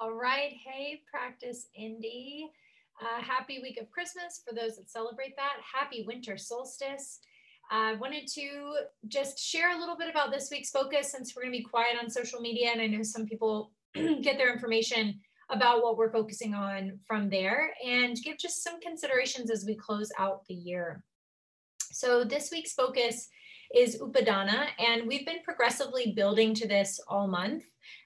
All right. Hey, Practice Indie. Uh, happy week of Christmas for those that celebrate that. Happy winter solstice. I uh, wanted to just share a little bit about this week's focus since we're going to be quiet on social media. And I know some people get their information about what we're focusing on from there and give just some considerations as we close out the year. So, this week's focus is Upadana, and we've been progressively building to this all month.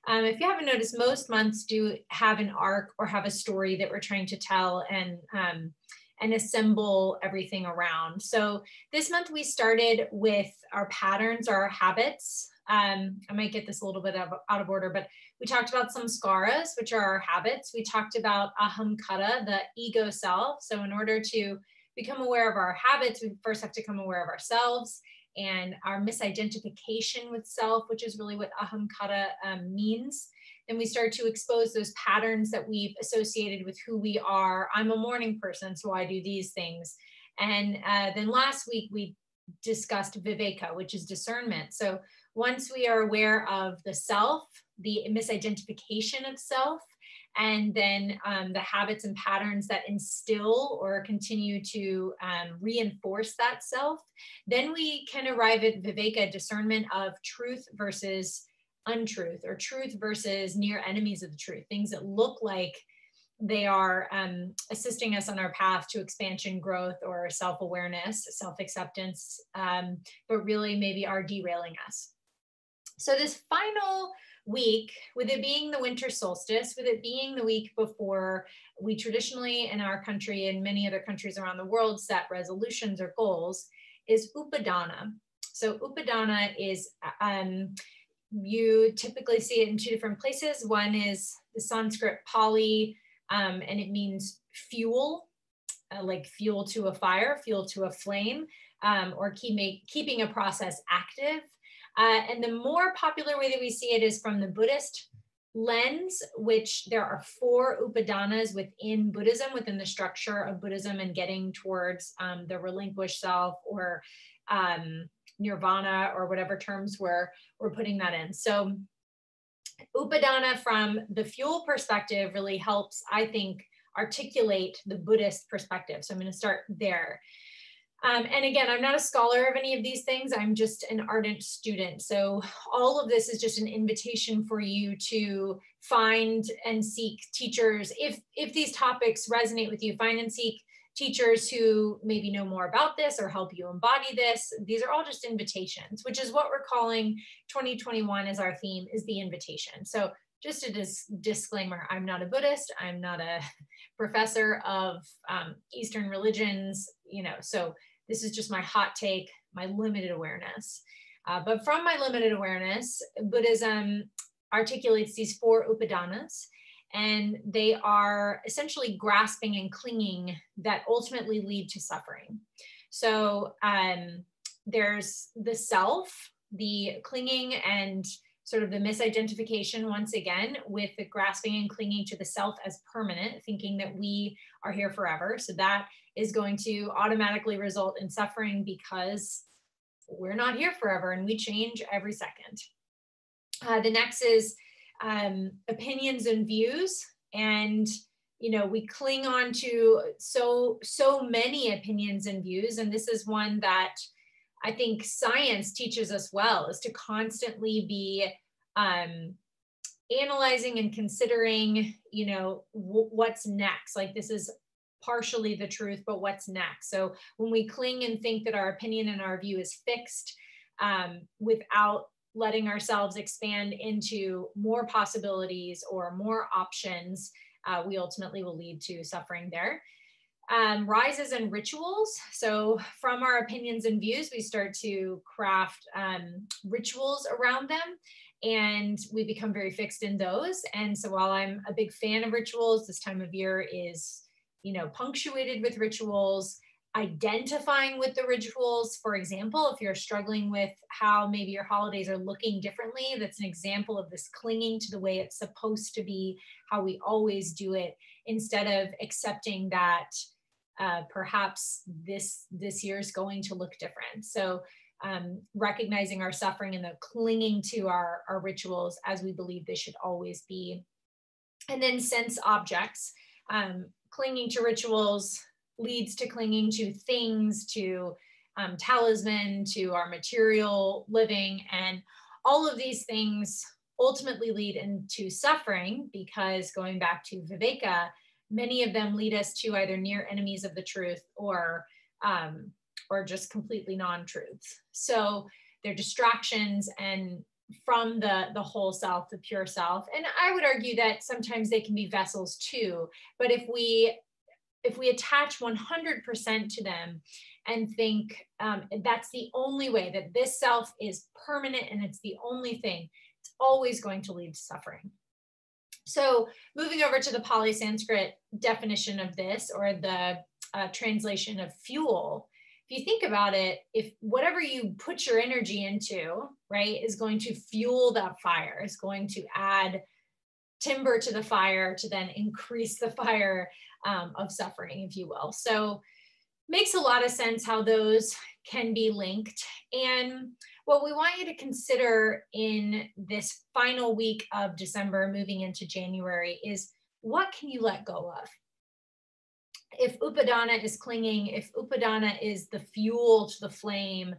Um, if you haven't noticed, most months do have an arc or have a story that we're trying to tell and um, and assemble everything around. So this month we started with our patterns, or our habits. Um, I might get this a little bit of, out of order, but we talked about samskaras, which are our habits. We talked about ahamkara, the ego self. So in order to become aware of our habits, we first have to become aware of ourselves and our misidentification with self, which is really what ahamkara um, means. Then we start to expose those patterns that we've associated with who we are. I'm a morning person, so I do these things. And uh, then last week we discussed viveka, which is discernment. So once we are aware of the self, the misidentification of self, and then um, the habits and patterns that instill or continue to um, reinforce that self, then we can arrive at viveka discernment of truth versus untruth or truth versus near enemies of the truth, things that look like they are um, assisting us on our path to expansion, growth, or self awareness, self acceptance, um, but really maybe are derailing us. So, this final week, with it being the winter solstice, with it being the week before we traditionally in our country and many other countries around the world set resolutions or goals, is Upadana. So Upadana is, um, you typically see it in two different places. One is the Sanskrit Pali, um, and it means fuel, uh, like fuel to a fire, fuel to a flame, um, or keep make, keeping a process active. Uh, and the more popular way that we see it is from the Buddhist lens, which there are four upadanas within Buddhism, within the structure of Buddhism and getting towards um, the relinquished self or um, nirvana or whatever terms we're, we're putting that in. So upadana from the fuel perspective really helps, I think, articulate the Buddhist perspective. So I'm going to start there. Um, and again, I'm not a scholar of any of these things. I'm just an ardent student. So all of this is just an invitation for you to find and seek teachers. If, if these topics resonate with you, find and seek teachers who maybe know more about this or help you embody this. These are all just invitations, which is what we're calling 2021 as our theme is the invitation. So just a dis disclaimer, I'm not a Buddhist. I'm not a professor of um, Eastern religions, you know, so this is just my hot take, my limited awareness. Uh, but from my limited awareness, Buddhism articulates these four upadanas, and they are essentially grasping and clinging that ultimately lead to suffering. So um, there's the self, the clinging and sort of the misidentification once again with the grasping and clinging to the self as permanent, thinking that we are here forever. So that is going to automatically result in suffering because we're not here forever and we change every second. Uh, the next is um, opinions and views. And, you know, we cling on to so, so many opinions and views. And this is one that I think science teaches us well is to constantly be um, analyzing and considering, you know, what's next. Like this is partially the truth, but what's next? So when we cling and think that our opinion and our view is fixed um, without letting ourselves expand into more possibilities or more options, uh, we ultimately will lead to suffering there. Um, rises and rituals. So, from our opinions and views, we start to craft um, rituals around them and we become very fixed in those. And so, while I'm a big fan of rituals, this time of year is you know, punctuated with rituals, identifying with the rituals. For example, if you're struggling with how maybe your holidays are looking differently, that's an example of this clinging to the way it's supposed to be, how we always do it, instead of accepting that uh, perhaps this this year is going to look different. So um, recognizing our suffering and the clinging to our, our rituals as we believe they should always be And then sense objects. Um, clinging to rituals leads to clinging to things, to um, talisman, to our material living. And all of these things ultimately lead into suffering because going back to Viveka, many of them lead us to either near enemies of the truth or um, or just completely non-truths. So they're distractions and from the the whole self the pure self. And i would argue that sometimes they can be vessels too. But if we if we attach 100% to them and think um, that's the only way that this self is permanent and it's the only thing it's always going to lead to suffering. So moving over to the pali sanskrit definition of this or the uh, translation of fuel if you think about it, if whatever you put your energy into, right, is going to fuel that fire, is going to add timber to the fire to then increase the fire um, of suffering, if you will. So makes a lot of sense how those can be linked. And what we want you to consider in this final week of December, moving into January, is what can you let go of? If upadana is clinging, if upadana is the fuel to the flame,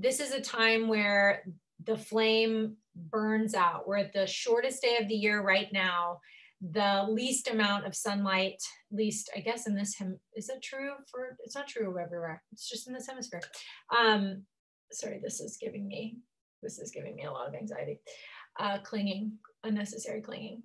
this is a time where the flame burns out. We're at the shortest day of the year right now. The least amount of sunlight, least I guess in this hem is it true for it's not true everywhere. It's just in this hemisphere. Um, sorry, this is giving me this is giving me a lot of anxiety. Uh, clinging, unnecessary clinging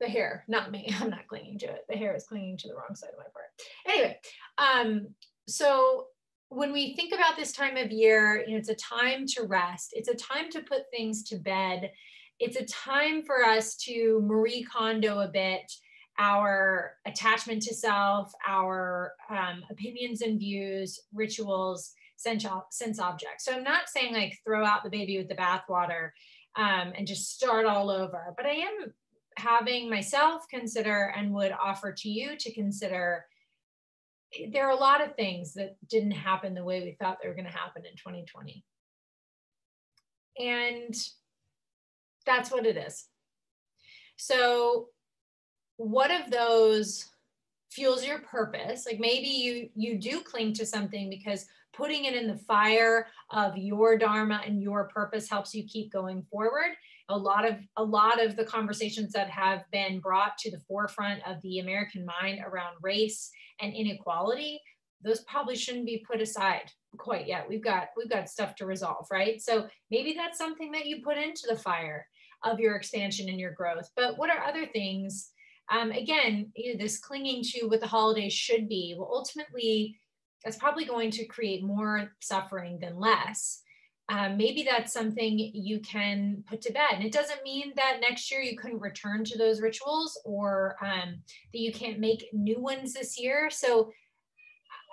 the hair, not me. I'm not clinging to it. The hair is clinging to the wrong side of my part. Anyway, um, so when we think about this time of year, you know, it's a time to rest. It's a time to put things to bed. It's a time for us to Marie Kondo a bit our attachment to self, our um, opinions and views, rituals, sense, sense objects. So I'm not saying like throw out the baby with the bathwater um, and just start all over, but I am having myself consider and would offer to you to consider there are a lot of things that didn't happen the way we thought they were going to happen in 2020 and that's what it is. So what of those fuels your purpose? Like maybe you you do cling to something because putting it in the fire of your dharma and your purpose helps you keep going forward a lot of a lot of the conversations that have been brought to the forefront of the american mind around race and inequality those probably shouldn't be put aside quite yet. We've got we've got stuff to resolve right? So maybe that's something that you put into the fire of your expansion and your growth. But what are other things um, again you know, this clinging to what the holidays should be? Well ultimately that's probably going to create more suffering than less um, maybe that's something you can put to bed. And it doesn't mean that next year you couldn't return to those rituals or um, that you can't make new ones this year. So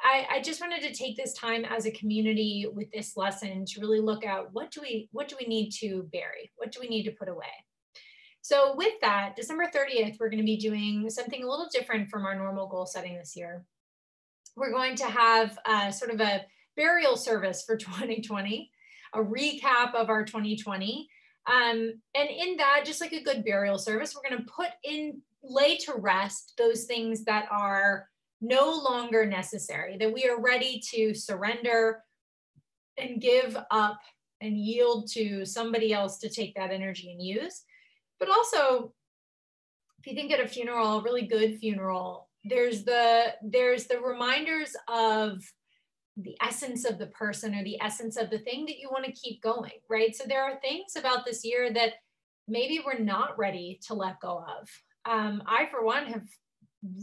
I, I, just wanted to take this time as a community with this lesson to really look at what do we what do we need to bury? What do we need to put away? So with that, December 30th, we're going to be doing something a little different from our normal goal setting this year. We're going to have uh, sort of a burial service for 2020 a recap of our 2020. Um, and in that, just like a good burial service, we're going to put in, lay to rest those things that are no longer necessary, that we are ready to surrender and give up and yield to somebody else to take that energy and use. But also, if you think at a funeral, a really good funeral, there's the there's the reminders of the essence of the person or the essence of the thing that you want to keep going, right? So there are things about this year that maybe we're not ready to let go of. Um, I, for one, have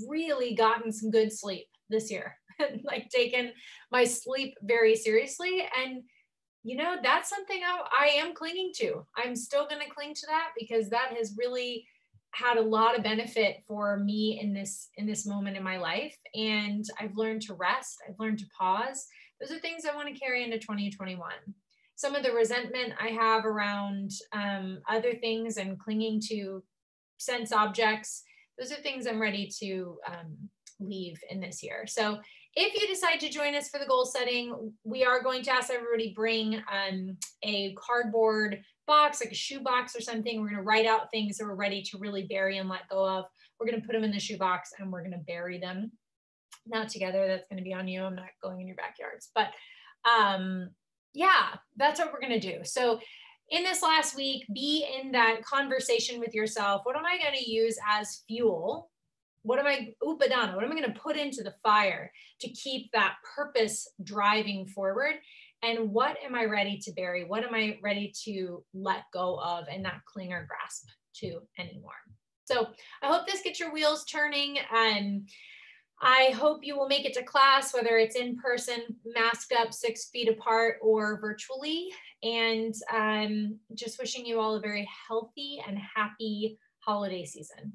really gotten some good sleep this year, like taken my sleep very seriously. And, you know, that's something I, I am clinging to. I'm still going to cling to that because that has really had a lot of benefit for me in this in this moment in my life. And i've learned to rest. I've learned to pause. Those are things i want to carry into 2021 some of the resentment i have around um, other things and clinging to sense objects those are things i'm ready to um, leave in this year. So if you decide to join us for the goal setting we are going to ask everybody bring um, a cardboard box, like a shoe box or something. We're going to write out things that we're ready to really bury and let go of. We're going to put them in the shoe box and we're going to bury them. Not together. That's going to be on you. I'm not going in your backyards. But um, yeah, that's what we're going to do. So in this last week, be in that conversation with yourself. What am I going to use as fuel? What am I, upadana, what am I going to put into the fire to keep that purpose driving forward? And what am I ready to bury? What am I ready to let go of and not cling or grasp to anymore? So I hope this gets your wheels turning. And I hope you will make it to class, whether it's in person, masked up six feet apart, or virtually. And um, just wishing you all a very healthy and happy holiday season.